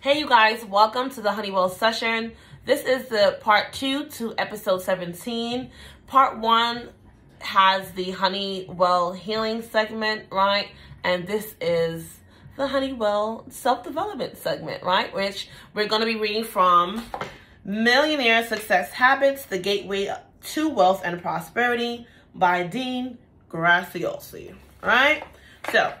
Hey, you guys, welcome to the Honeywell session. This is the part two to episode 17. Part one has the Honeywell healing segment, right? And this is the Honeywell self development segment, right? Which we're going to be reading from Millionaire Success Habits The Gateway to Wealth and Prosperity by Dean Graziosi, right? So,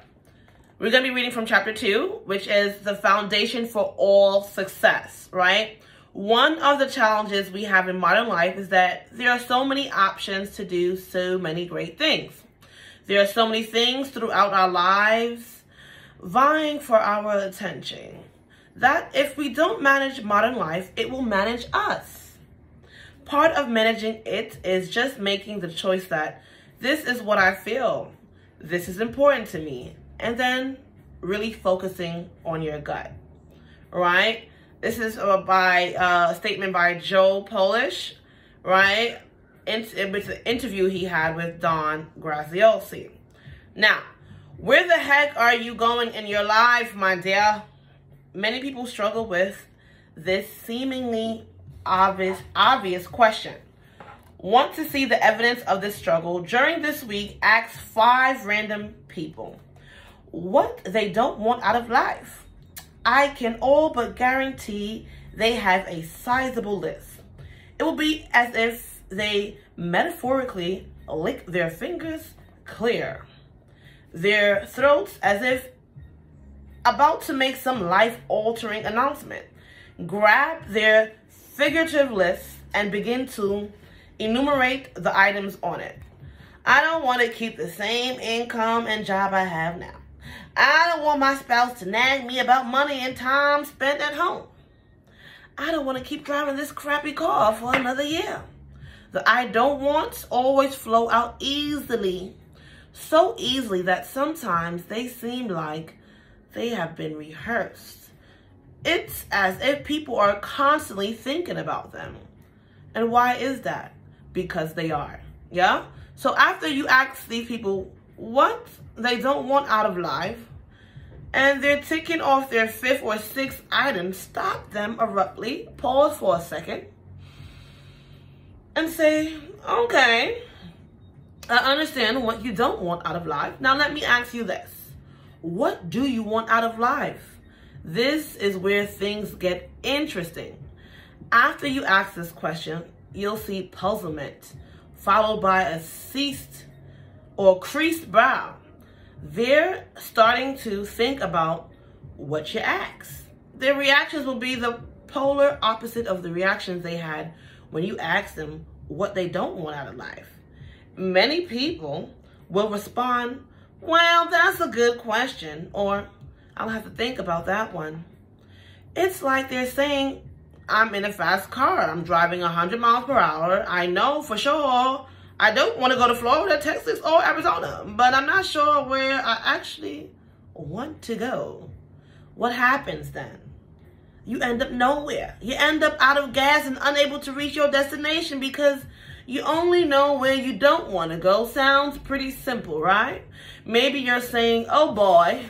we're going to be reading from chapter 2, which is the foundation for all success, right? One of the challenges we have in modern life is that there are so many options to do so many great things. There are so many things throughout our lives vying for our attention that if we don't manage modern life, it will manage us. Part of managing it is just making the choice that this is what I feel. This is important to me and then really focusing on your gut, right? This is by uh, a statement by Joe Polish, right? It's an interview he had with Don Graziosi. Now, where the heck are you going in your life, my dear? Many people struggle with this seemingly obvious, obvious question. Want to see the evidence of this struggle? During this week, ask five random people what they don't want out of life. I can all but guarantee they have a sizable list. It will be as if they metaphorically lick their fingers clear, their throats as if about to make some life altering announcement. Grab their figurative list and begin to enumerate the items on it. I don't want to keep the same income and job I have now. I don't want my spouse to nag me about money and time spent at home. I don't want to keep driving this crappy car for another year. The I don't wants always flow out easily. So easily that sometimes they seem like they have been rehearsed. It's as if people are constantly thinking about them. And why is that? Because they are. Yeah? So after you ask these people what they don't want out of life, and they're ticking off their fifth or sixth item, stop them abruptly, pause for a second, and say, okay, I understand what you don't want out of life. Now let me ask you this. What do you want out of life? This is where things get interesting. After you ask this question, you'll see puzzlement, followed by a ceased or creased brow they're starting to think about what you ask. Their reactions will be the polar opposite of the reactions they had when you ask them what they don't want out of life. Many people will respond, well, that's a good question, or I'll have to think about that one. It's like they're saying, I'm in a fast car. I'm driving 100 miles per hour. I know for sure I don't want to go to Florida, Texas, or Arizona, but I'm not sure where I actually want to go. What happens then? You end up nowhere. You end up out of gas and unable to reach your destination because you only know where you don't want to go. Sounds pretty simple, right? Maybe you're saying, oh boy,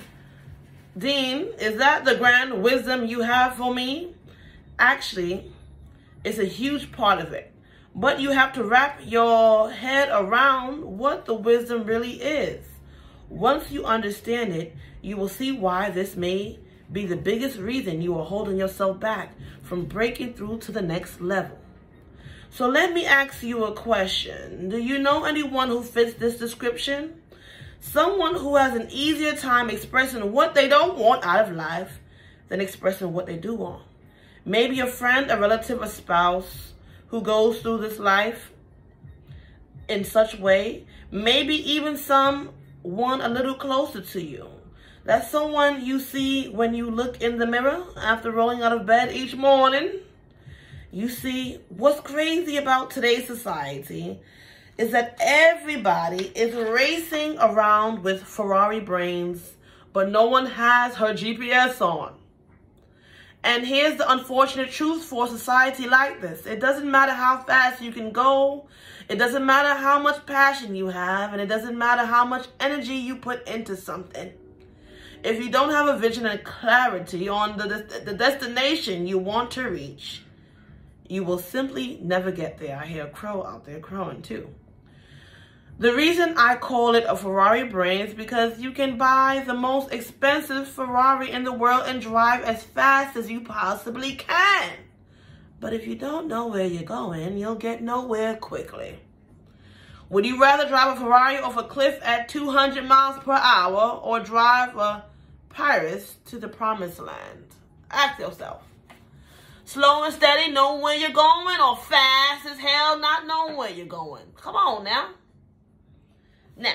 Dean, is that the grand wisdom you have for me? Actually, it's a huge part of it. But you have to wrap your head around what the wisdom really is. Once you understand it, you will see why this may be the biggest reason you are holding yourself back from breaking through to the next level. So let me ask you a question. Do you know anyone who fits this description? Someone who has an easier time expressing what they don't want out of life than expressing what they do want. Maybe a friend, a relative, a spouse, who goes through this life in such way, maybe even someone a little closer to you. That's someone you see when you look in the mirror after rolling out of bed each morning. You see, what's crazy about today's society is that everybody is racing around with Ferrari brains, but no one has her GPS on. And here's the unfortunate truth for society like this. It doesn't matter how fast you can go. It doesn't matter how much passion you have. And it doesn't matter how much energy you put into something. If you don't have a vision and clarity on the, the destination you want to reach, you will simply never get there. I hear a crow out there crowing too. The reason I call it a Ferrari brain is because you can buy the most expensive Ferrari in the world and drive as fast as you possibly can. But if you don't know where you're going, you'll get nowhere quickly. Would you rather drive a Ferrari off a cliff at 200 miles per hour or drive a Prius to the promised land? Ask yourself. Slow and steady, know where you're going, or fast as hell, not knowing where you're going? Come on now. Now,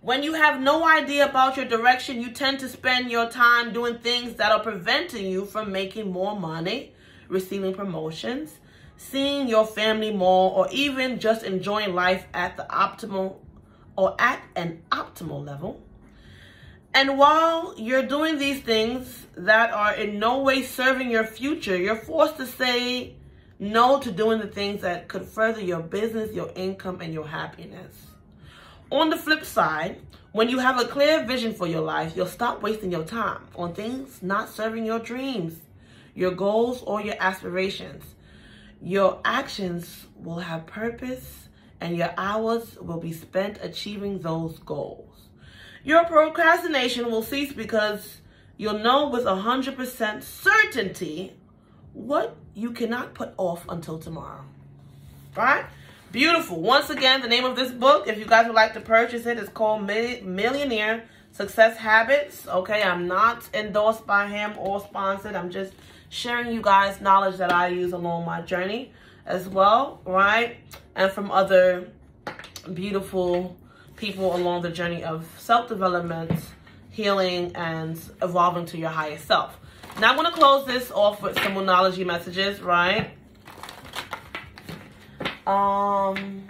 when you have no idea about your direction, you tend to spend your time doing things that are preventing you from making more money, receiving promotions, seeing your family more, or even just enjoying life at the optimal or at an optimal level. And while you're doing these things that are in no way serving your future, you're forced to say no to doing the things that could further your business, your income, and your happiness. On the flip side, when you have a clear vision for your life, you'll stop wasting your time on things not serving your dreams, your goals, or your aspirations. Your actions will have purpose and your hours will be spent achieving those goals. Your procrastination will cease because you'll know with 100% certainty what you cannot put off until tomorrow. Right? Beautiful. Once again, the name of this book, if you guys would like to purchase it, is called Millionaire Success Habits. Okay, I'm not endorsed by him or sponsored. I'm just sharing you guys knowledge that I use along my journey as well, right? And from other beautiful people along the journey of self-development, healing, and evolving to your highest self. Now I'm going to close this off with some Moonology messages, right? Um,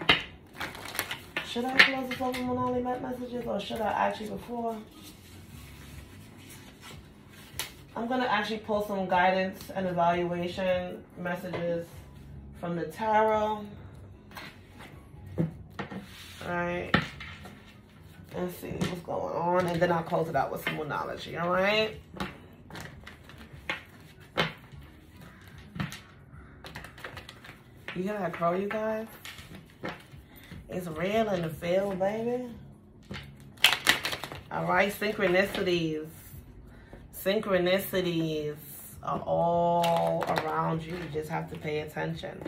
should I close this off with Moonology messages or should I actually before? I'm going to actually pull some guidance and evaluation messages from the tarot. Alright. And see what's going on. And then I'll close it out with some Moonology. Alright. You hear that crow, you guys? It's real in the field, baby. All right, synchronicities synchronicities are all around you. You just have to pay attention.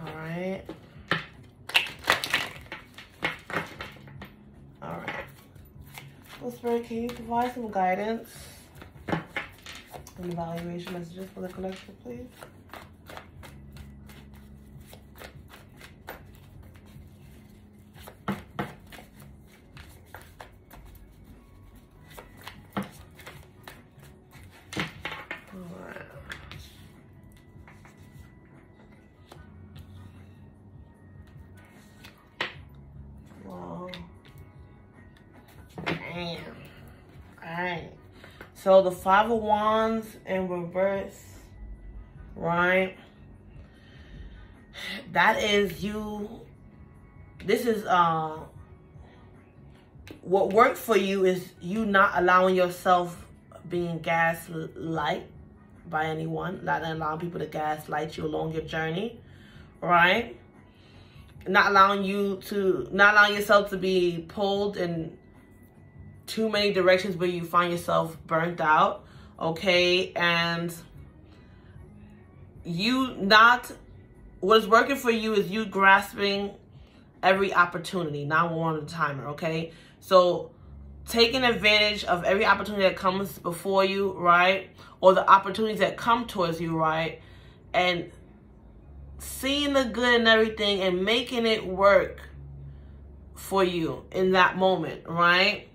All right. All right. Well, Spirit, can you provide some guidance evaluation messages for the collective, please? So the Five of Wands in reverse, right? That is you. This is uh what worked for you is you not allowing yourself being gaslight by anyone, not allowing people to gaslight you along your journey, right? Not allowing you to, not allowing yourself to be pulled in too many directions where you find yourself burnt out, okay? And you not, what is working for you is you grasping every opportunity, not one at a timer, okay? So taking advantage of every opportunity that comes before you, right? Or the opportunities that come towards you, right? And seeing the good in everything and making it work for you in that moment, right?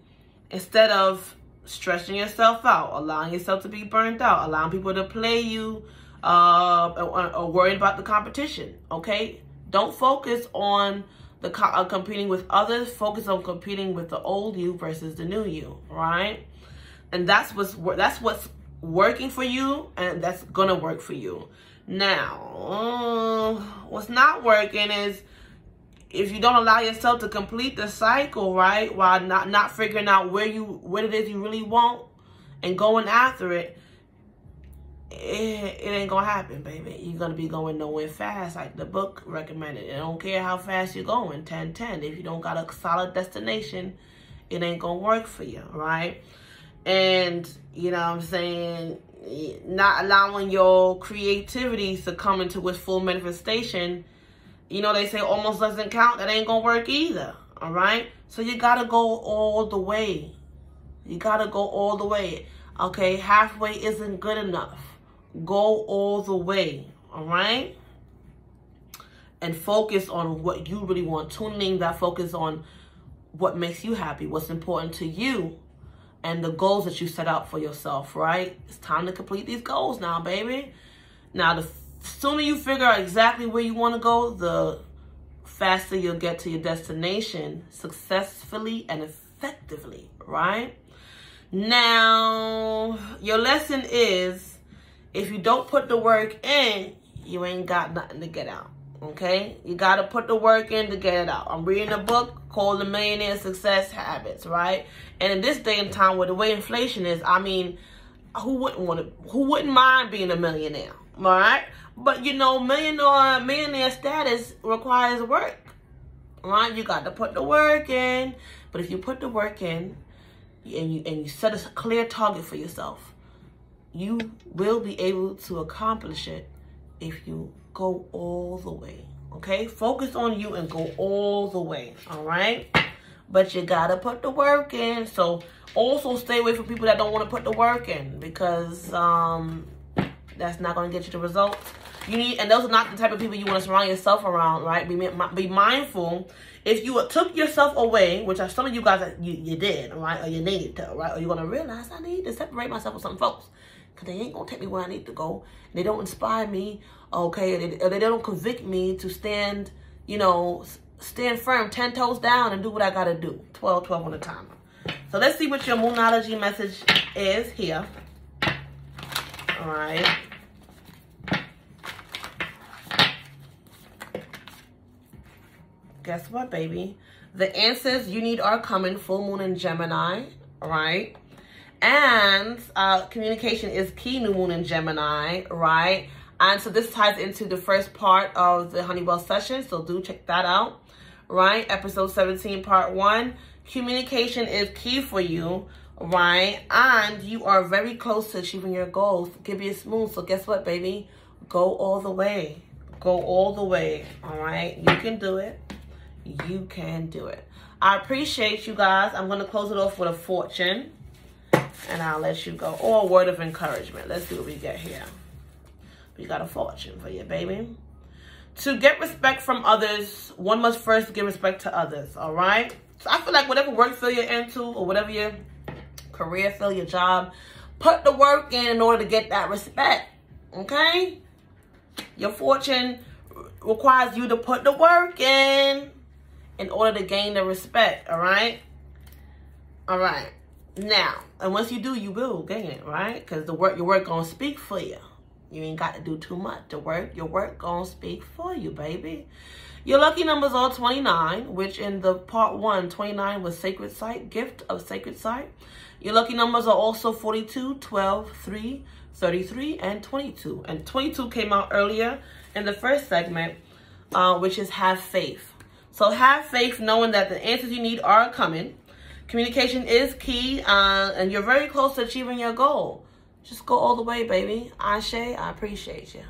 Instead of stressing yourself out, allowing yourself to be burnt out, allowing people to play you, uh, or, or worrying about the competition. Okay, don't focus on the uh, competing with others. Focus on competing with the old you versus the new you. Right, and that's what's that's what's working for you, and that's gonna work for you. Now, uh, what's not working is if you don't allow yourself to complete the cycle, right, while not not figuring out where you what it is you really want and going after it, it, it ain't gonna happen, baby. You're gonna be going nowhere fast, like the book recommended. I don't care how fast you're going, 10 10. If you don't got a solid destination, it ain't gonna work for you, right? And you know what I'm saying, not allowing your creativity to come into its full manifestation you know, they say almost doesn't count. That ain't going to work either. All right? So you got to go all the way. You got to go all the way. Okay? Halfway isn't good enough. Go all the way. All right? And focus on what you really want. Tuning that focus on what makes you happy, what's important to you, and the goals that you set out for yourself, right? It's time to complete these goals now, baby. Now, the sooner you figure out exactly where you want to go, the faster you'll get to your destination successfully and effectively, right? Now, your lesson is if you don't put the work in, you ain't got nothing to get out. Okay? You got to put the work in to get it out. I'm reading a book called The Millionaire Success Habits, right? And in this day and time with the way inflation is, I mean, who wouldn't want to, who wouldn't mind being a millionaire? All right? But you know, millionaire millionaire status requires work. Right? You got to put the work in. But if you put the work in and you and you set a clear target for yourself, you will be able to accomplish it if you go all the way. Okay? Focus on you and go all the way. All right? But you gotta put the work in. So also stay away from people that don't want to put the work in because um that's not to get you the results. You need, and those are not the type of people you want to surround yourself around, right? Be, be mindful. If you took yourself away, which are some of you guys uh, you, you did, right? Or you needed to, right? Or you're going to realize I need to separate myself with some folks. Because they ain't going to take me where I need to go. They don't inspire me, okay? Or they, or they don't convict me to stand, you know, stand firm, 10 toes down and do what I got to do. 12, 12 on the timer. So let's see what your Moonology message is here. All right. Guess what, baby? The answers you need are coming. Full moon in Gemini, right? And uh, communication is key, new moon in Gemini, right? And so this ties into the first part of the Honeywell session. So do check that out, right? Episode 17, part one. Communication is key for you, right? And you are very close to achieving your goals. Give you a smooth. So guess what, baby? Go all the way. Go all the way, all right? You can do it you can do it. I appreciate you guys. I'm going to close it off with a fortune. And I'll let you go. Or a word of encouragement. Let's see what we get here. We got a fortune for you, baby. To get respect from others, one must first give respect to others, all right? So I feel like whatever work field you're into or whatever your career field, your job, put the work in in order to get that respect, okay? Your fortune requires you to put the work in in order to gain the respect, all right? All right. Now, and once you do, you will gain it, right? Because the work, your work gonna speak for you. You ain't got to do too much. The work, your work gonna speak for you, baby. Your lucky numbers are 29, which in the part one, 29 was sacred sight, gift of sacred sight. Your lucky numbers are also 42, 12, 3, 33, and 22. And 22 came out earlier in the first segment, uh, which is have faith. So have faith knowing that the answers you need are coming. Communication is key, uh, and you're very close to achieving your goal. Just go all the way, baby. Ashe, I appreciate you.